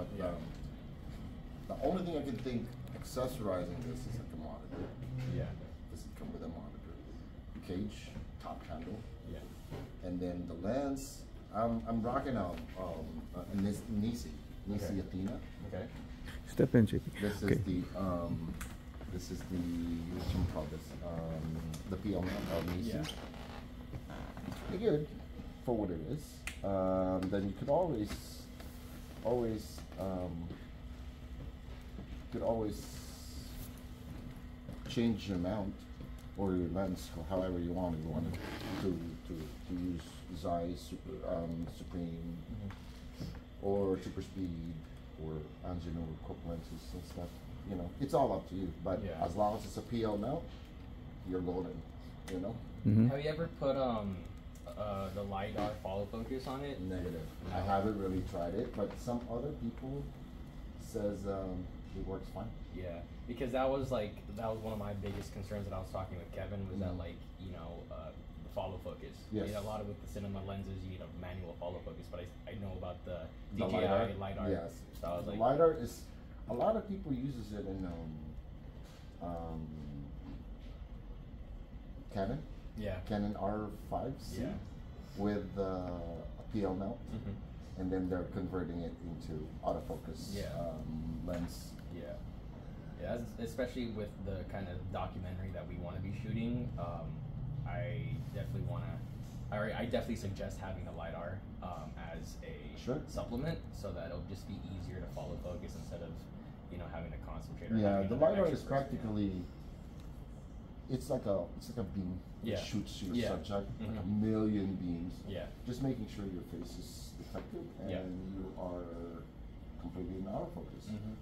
But Yeah. um, the only thing I can think accessorizing this is like a monitor. Yeah. Does it come with a monitor? Cage, top handle, Yeah. and then the lens. I'm I'm rocking a um a Nisi Nisi Okay. Athena. Okay. Step in, JP. This is the um this is the what you call this um the PL of Nisi. Yeah. Pretty good for what it is. Um, then you could always always um could always change your mount or your lens ho- however you want. You want to to to use Zeiss Super um, Supreme or Super Speed or Angelo Cooke lenses and stuff. You know, it's all up to you. But Yeah. as long as it's a PL mount, you're golden. You know, Mhm. Have you ever put um uh the lidar follow focus on it? negative. I haven't really tried it, but some other people says um, it works fine. Yeah, because that was like that was one of my biggest concerns that I was talking with Kevin was that Mhm. like you know uh, the follow focus. Yes. You know, a lot of with the cinema lenses you need a manual follow focus, but I, I know about the The DJI lidar. Yes. So I was The like, lidar is a lot of people uses it in um, um, Canon, yeah, Canon R5C Yeah. with uh, a PL mount, hmm and then they're converting it into autofocus Yeah. um, lens. yeah, yeah. Especially with the kind of documentary that we want to be shooting, um, I definitely want to. I, I definitely suggest having the lidar um, as a Sure. supplement, so that it'll just be easier to follow focus instead of you know having to concentrate. Yeah, the lidar is person, yeah. practically. It's like a it's like a beam Yeah. that shoots your Yeah. subject like a Mhm. million beams. Yeah, Just making sure your face is detected and Yeah. you are completely in autofocus. Mhm.